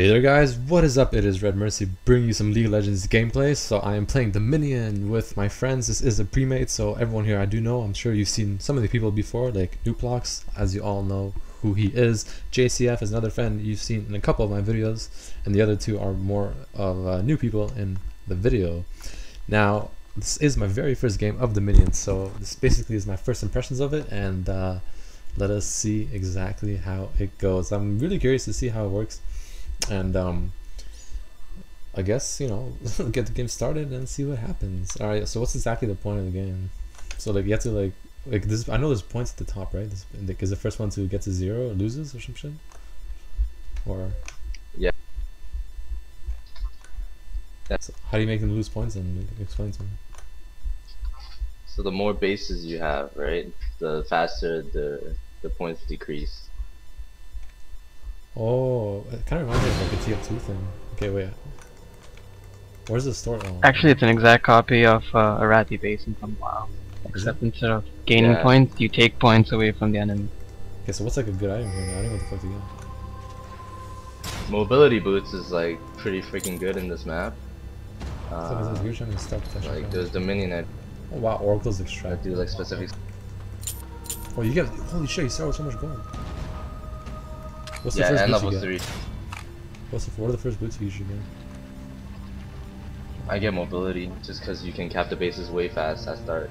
Hey there guys, what is up? It is Red Mercy bringing you some League of Legends gameplay. So I am playing Dominion with my friends. This is a pre-made, so everyone here I do know. I'm sure you've seen some of the people before, like Nuplox, as you all know who he is. JCF is another friend you've seen in a couple of my videos, and the other two are more of uh, new people in the video. Now, this is my very first game of Dominion, so this basically is my first impressions of it, and uh, let us see exactly how it goes. I'm really curious to see how it works and um, I guess you know get the game started and see what happens. All right, so what's exactly the point of the game? So like you have to like like this. I know there's points at the top, right? This, like, is the first one to get to zero loses or some shit, or yeah. So how do you make them lose points and explain to me? So the more bases you have, right, the faster the the points decrease. Oh, it kind of reminds me of like a TF2 thing. Okay, wait. Where's the store? Oh. Actually, it's an exact copy of uh, Arathi Basin from WoW. Except instead of gaining yeah. points, you take points away from the enemy. Okay, so what's like a good item here? I don't know what the fuck to get. Mobility boots is like pretty freaking good in this map. Uh, like there's Dominion at. Oh wow, Oracle's extract. Do like specific. Oh, you get holy shit! You start with so much gold. What's yeah, the first and level three. What's the what are the first boots you usually get? I get mobility just because you can cap the bases way fast at start.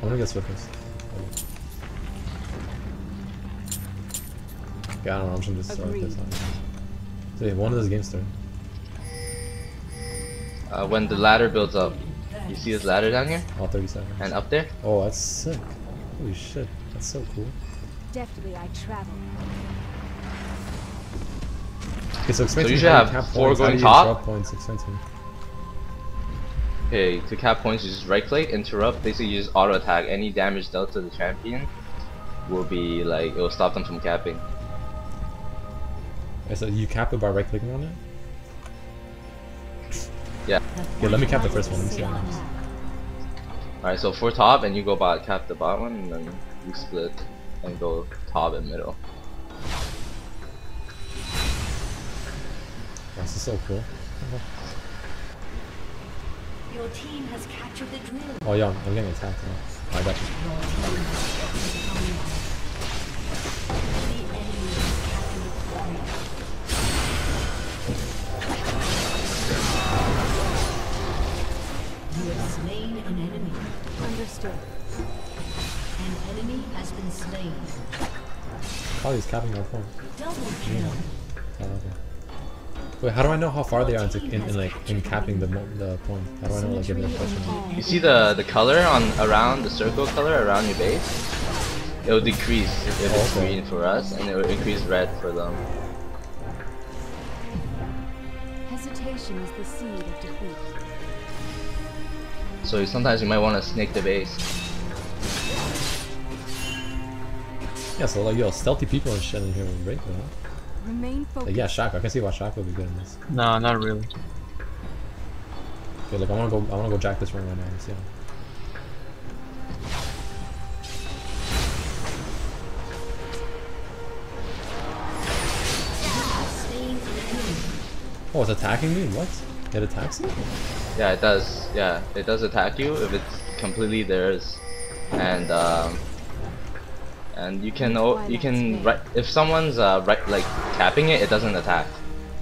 I'm gonna get swiftness. Okay, I don't know. I'm just gonna start this. So yeah, one of those game start. Uh, when the ladder builds up, you see this ladder down here? Oh, 30 seconds. And up there? Oh, that's sick. Holy shit, that's so cool. Deftly I travel. Okay, so, so you should have four going top. Points? To. Okay, to cap points, you just right click, interrupt, basically you just auto attack. Any damage dealt to the champion will be like, it will stop them from capping. So you cap it by right clicking on it? Yeah. Okay, let me cap the first one. Alright, so for top, and you go by cap the bottom one, and then you split and go top and middle. This is so cool. Your team has captured the drill. Oh yeah, I'm getting attacked now. I got you. You have slain an enemy. Understood. An enemy has been slain. Oh, he's capping our point. Double kill. Okay. Wait, how do I know how far they are into, in, in like in capping the the point? How do I know like if they're pushing? You see the the color on around the circle color around your base? It will decrease if it's oh, okay. green for us, and it will increase red for them. Hesitation is the seed of defeat. So sometimes you might want to snake the base. Yeah, so like yo, stealthy people and shit in here would break them. Remain focused. Like, yeah, Shaco. I can see why Shaco would be good in this. No, not really. Okay, look, I wanna go. I wanna go jack this one right now. Let's see. Oh, it's attacking me? What? It attacks me? Yeah, it does. Yeah, it does attack you if it's completely theirs. And um, and you can you can right if someone's uh, right like capping it, it doesn't attack.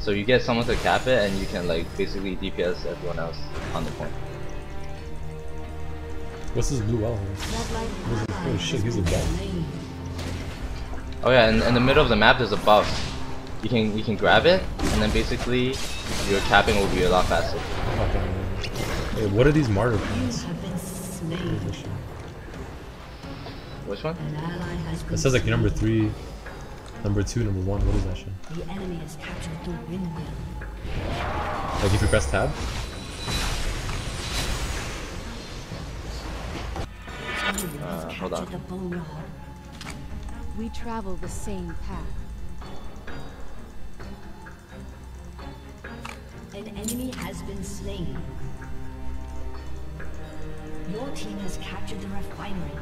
So you get someone to cap it, and you can like basically DPS everyone else on the point. What's this blue wall Oh shit, he's a buff. Oh yeah, in, in the middle of the map there's a buff. You can you can grab it, and then basically your capping will be a lot faster. Okay. Hey, what are these martyr points? Which one? It says like number three, number two, number one. What is that shit? The enemy has captured the windmill. Like if you press tab? Uh, hold on. We travel the same path. An enemy has been slain. Your team has captured the refinery.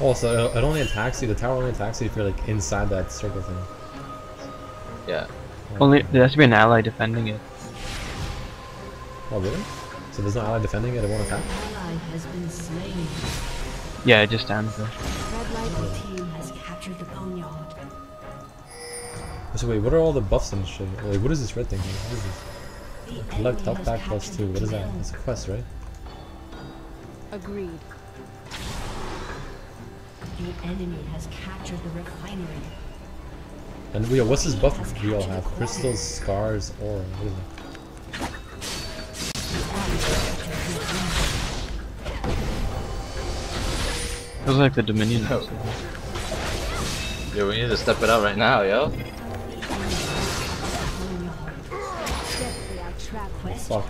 Oh, so it, it only attacks you. The tower only attacks you if you're like inside that circle thing. Yeah. Only there has to be an ally defending it. Oh, really? So there's no ally defending it. It won't attack. Ally has been slain. Yeah, it just stands there. Red light team has captured the boneyard. So wait, what are all the buffs and shit? Like, what is this red thing? here? What is this? Collect enemy health has back plus two. What is that? It's a quest, right? Agreed. The enemy has captured the refinery. And we, what's this buff we all have? Crystals, scars, or What is it? Those are like the Dominion. No. houses. Yo, we need to step it up right now, yo. Boneyard. Deftly I trap Quest Fuck.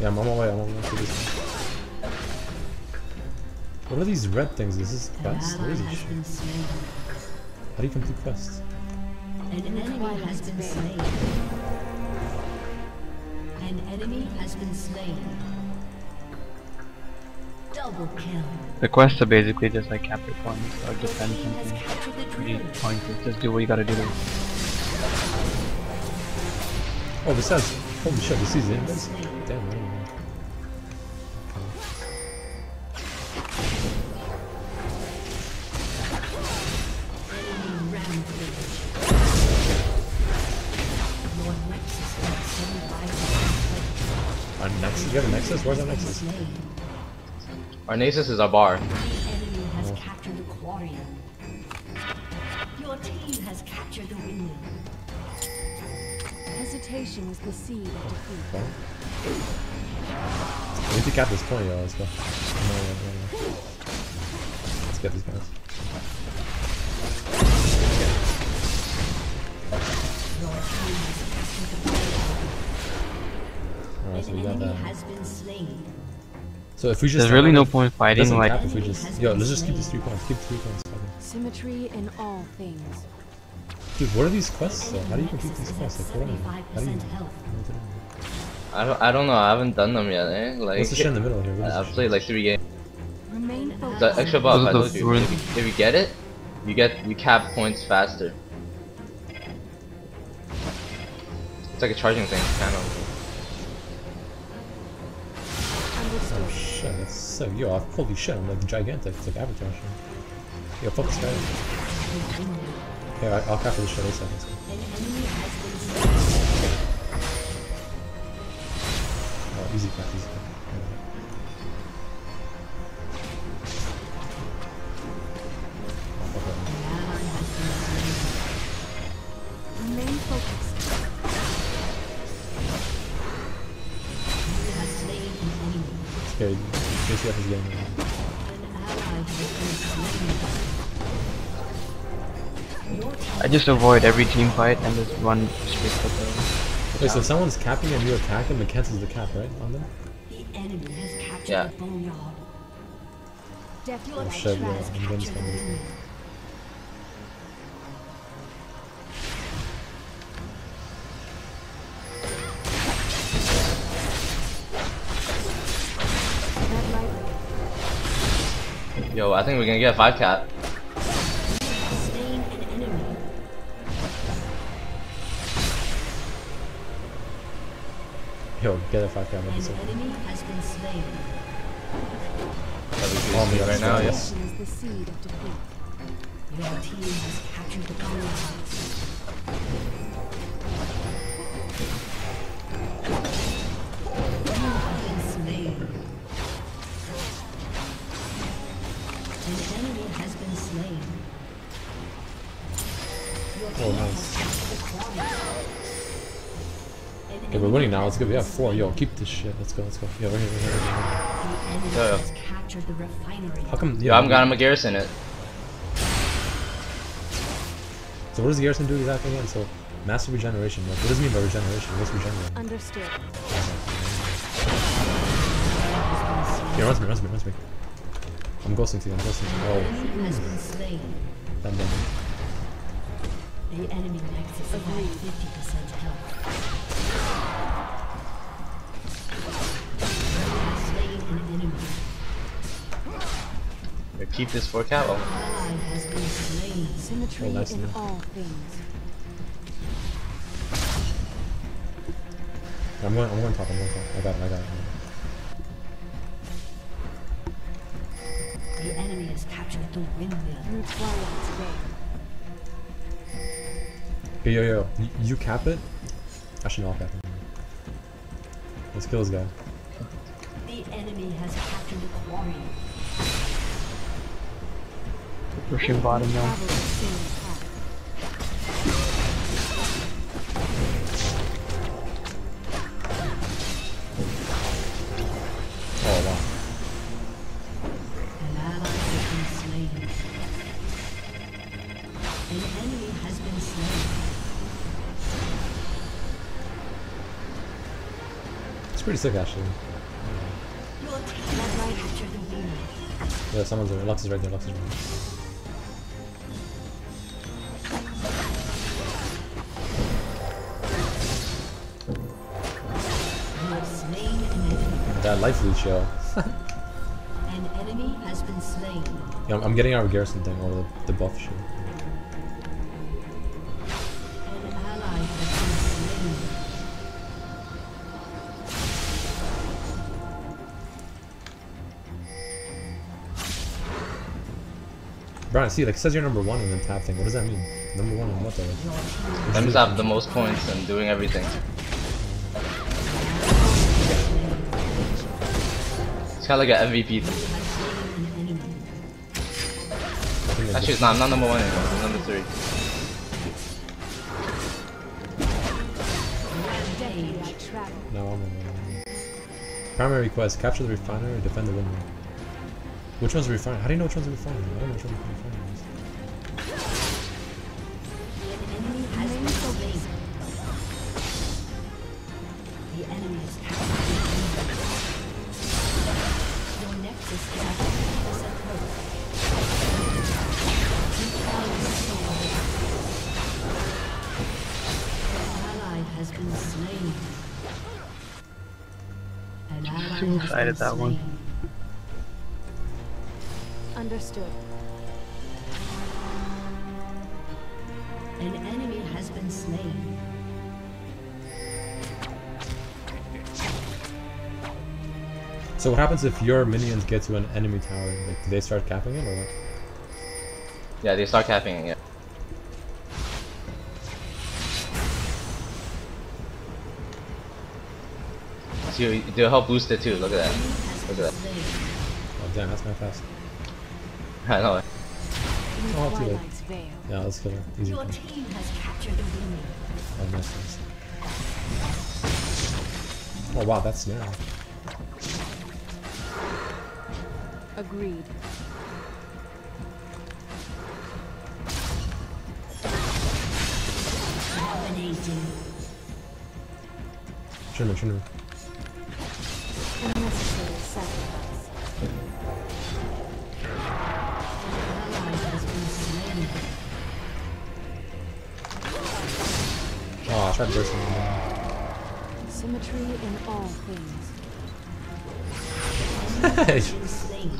Yeah, I'm on my way. I'm on my way to this. one. What are these red things? Is this An quests? What ally is has this shit? How do you complete quests? An enemy has been slain. An enemy has been slain. Double kill. The quests are basically just like capture points or defend Team has something. Pretty pointless. Just do what you gotta do. Oh, besides, holy shit, this is in this. Slain. Damn, You have a nexus? Where's our nexus? Our Nasus is our bar. The enemy has captured the quarry. Your team has captured the windmill. Hesitation is the seed of defeat. Okay. We need to cap this point, yo. Let's get these guys. Alright, so An we got enemy that. has been slain. So if we just There's really no point fighting doesn't like if we just yo, let's just keep these three points. Keep three points. fuck. Symmetry in all things. Dude, what are these quests? Though? How do you complete these quests? Like, what are they? How do you? 75% health. I don't, I don't know. I haven't done them yet, eh? Like, What's the shit in the middle here? What is I've played like three games. Remain. The extra buff, Those I told you. If, you. if you get it, you get you cap points faster. It's like a charging thing, kind of. Understood. Oh shit, that's sick. Yo, I've- holy shit, I'm like gigantic. It's like Avatar shit. Yo, fuck this guy. Here, I, I'll capture has been slain. Oh, easy easy. Okay, JCF is getting me. An ally has been slain. Your team I just avoid every team fight and just run straight for the. Wait, so someone's capping and you attack them, it cancels the cap, right? On them? The enemy has captured Yeah. the boneyard. Deftly Oh I shit, trap. yeah, Yo, I think we're gonna get a five cap. Slain an enemy. Yo, get a 5 cap. An That's it. enemy has been slain. Oh, my right now, yeah. yeah. Hesitation is the seed of defeat. Your team has captured the. We're winning now. has Let's go. We have four. Yo, keep this shit. Let's go. Let's go. Yo, right here, right here, right here. The enemy Yeah, yeah. has captured the refinery. How come? Yo, I'm gonna, I'm gonna garrison it. So what does the garrison do exactly again? So master regeneration. Like, what does it mean by regeneration? What's regenerate? Understood. Yeah, runs me, runs me, runs me. I'm ghosting to you. I'm ghosting to you. Oh, enemy has damn, damn. The enemy nexus is 50% health. Keep this for cap. Ally has been slain. Symmetry nice in all things. I'm going. I'm going top. I'm going top. I got it. I got it. The enemy has captured the windmill. Through Twilight's veil. Yo, yo. You, you cap it. I should not cap it. Let's kill this guy. The enemy has captured the quarry. Has been slain. It's pretty sick actually. Your team has captured the windmill. Yeah, someone's there. Lux is right there. Lux is right there. Enemy. That life loot show. An enemy has been slain. Yeah, I'm, I'm getting our garrison thing or the, the buff shit. An ally has been slain. Brian, see, like it says you're number one in the tab thing. What does that mean? Number one in what though? Like, them have the most points and doing everything. I think it's Actually, it's not. I'm not number one anymore. I'm number three. No, I'm one. Primary quest: capture the refinery, or defend the windmill. Which one's the refinery? How do you know which one's the refinery? I don't know which one's the refinery. is. Ally Too excited that one. Understood. An enemy has been slain. So what happens if your minions get to an enemy tower? Like, do they start capping it or what? Yeah, they start capping it. Yeah. So you, they'll help boost it too. Look at that. Look at that. Oh damn, that's my fast. I know. Through Oh, too late. Yeah, let's kill her. Easy. Your team has captured the windmill. Oh, nice, nice. Oh wow, that's snare. Agreed. Dominating. Shinra, Shinra. Unnecessary sacrifice. An ally has been slain. Oh, I tried bursting him. Symmetry in all things. Hey, Been slain.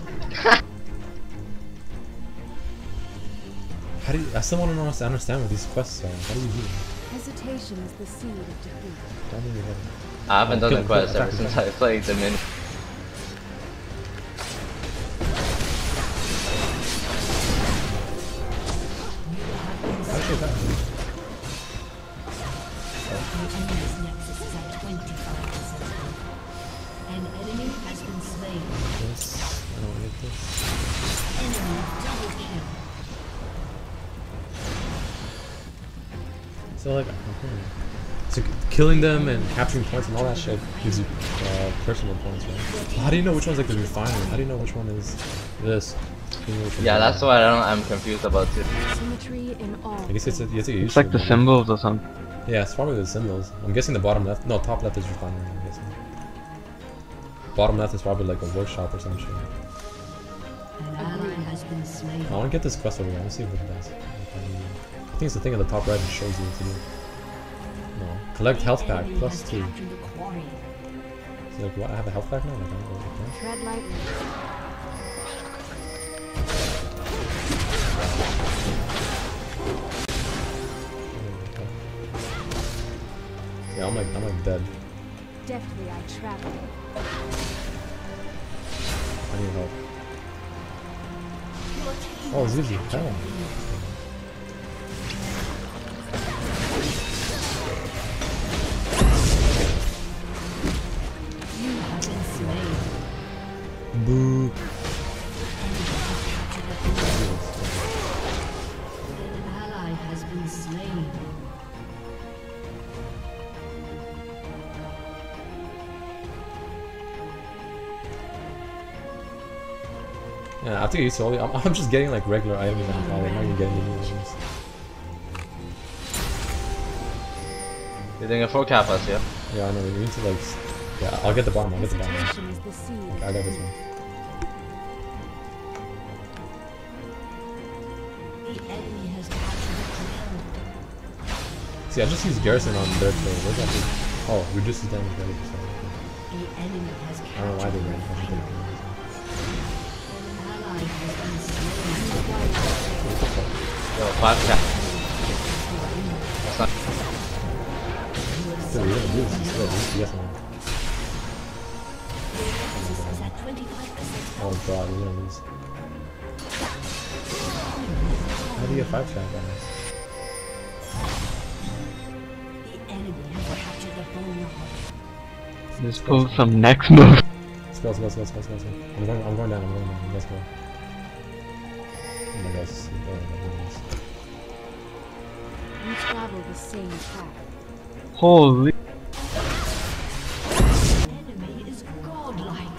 How do you, I still want to understand what these quests are. How do you do it? Hesitation is the seed of defeat. Don't it. I haven't done the quest ever since I played the min. Killing them and capturing points and all that shit gives you uh, personal points, right? How do you know which one's like the refinery? How do you know which one is this? You know Yeah, that's what I don't. I'm confused about too. Symmetry in all I guess it's a, you have to get used It's like the it, maybe. symbols or something. Yeah, it's probably the symbols. I'm guessing the bottom left. No, top left is refinery. I'm guessing. Bottom left is probably like a workshop or some shit. An ally has been slain. I want to get this quest over here. Let's see what it does. I think it's the thing at the top right that shows you what to do. Collect health pack, plus two. So like, what, I have a health pack now? I don't know. Tread lightly. Yeah, I'm like, I'm like dead. Definitely I travel. I need help. Oh, Zuzi, hell. Yeah, after you used to all the, I'm, I'm just getting like regular items and I'm not even getting the new items. You're doing a full cap us, yeah? Yeah, I know, we need to like, yeah, I'll get the bottom, I'll get the bottom. Hesitation is the seed. I got this one. The enemy has captured a drill. See, I just used Garrison on their kill. Where's that dude? Oh, reduces damage by 80%. The enemy has I don't know why they captured ran. Yo, five cap. That's not. they- we're gonna. This is a DPS man. This is at 25%. Oh god, we're gonna lose. How do you get 5 shot the boneyard. Just pull some next move. Let's go, let's go, let's go, let's go, let's go. I'm going, I'm going down, I'm going down. Let's go. We travel the same path. Holy. Enemy is godlike.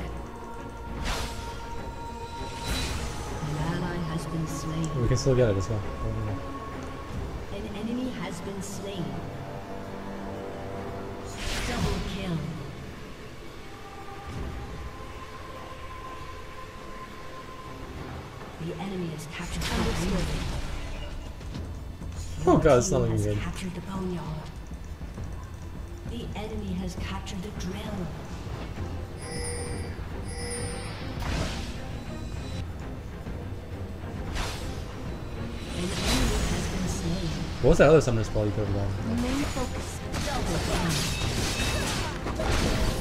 An ally has been slain. We can still get it, let's go. Go, go, go. An enemy has been slain. The enemy has captured the boneyard. Oh god, it's not Team looking has good. captured the boneyard. The enemy has captured the drill. An enemy has been slain. What was that other summoner spell you could have done? Remain focused. Double kill.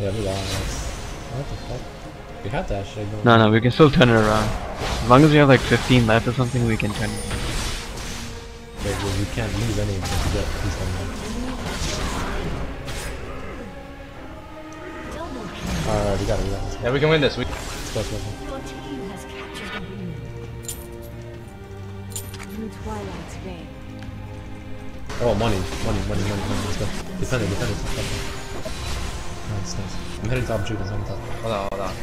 Yeah, we lost. What the fuck? We had that shit going. No, no, we can still turn it around. As long as we have like 15 left or something, we can turn it around. But we, we can't lose any of them to get these summoners. Alright, we got it, we got it. Let's go, Yeah, we can win this. We let's go, let's go. Your team has captured the Twilight's. Oh, money, money, money, money, money. Let's go. Defend it, defend it. Let's go. Nice, nice. I'm heading top chickens, I'm top. hold on, hold on.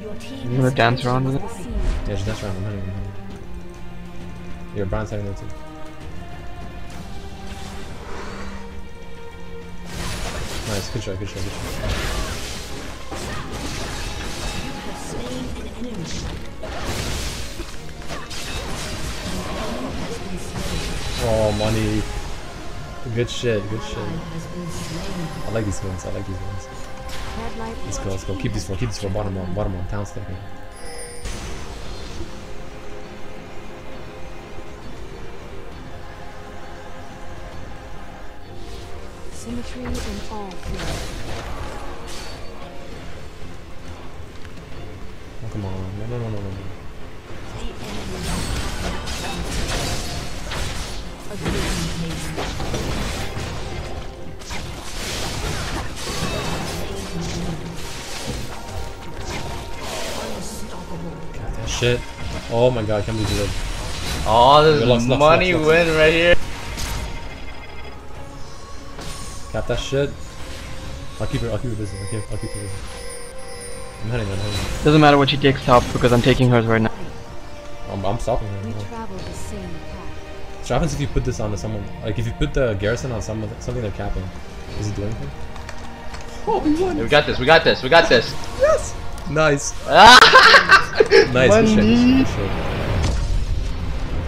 You team I'm gonna dance around with The it. seed. Yeah, just dance around, I'm heading, I'm heading. Your Brian's heading there too. Nice, good shot, good shot, good shot. You have slain an enemy. An enemy has been slain. Oh, money. Good shit, good shit. has been slain. I like these ones, I like these lightly. Let's go, let's go. Keep these four, keep these four. Bottom one, bottom one. Town stacking. Symmetry in all. Oh, come on. No, no, no, no, no. Shit. Oh my god, I can't believe you. Oh, this Good luck, is luck, money luck, luck. win right here. Cap that shit. I'll keep it, I'll keep it busy. I'll keep, I'll keep it busy. I'm heading, I'm heading. Doesn't matter what she takes top because I'm taking hers right now. I'm, I'm stopping her. We travel the same path. So what happens if you put this onto someone? Like if you put the garrison on someone, something they're capping, does it do anything? Oh, we won! Yeah, we got this. We got this. We got this. Yes! Nice! Ah! Nice, good shit, good shit, good shit.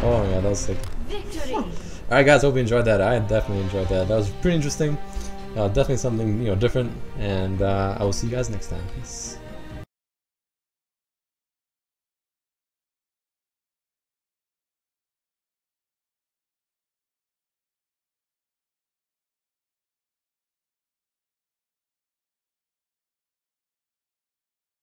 Oh my god, that was sick. Victory! Alright guys, hope you enjoyed that. I definitely enjoyed that. That was pretty interesting. uh, definitely something you know different, and uh, I will see you guys next time. Peace.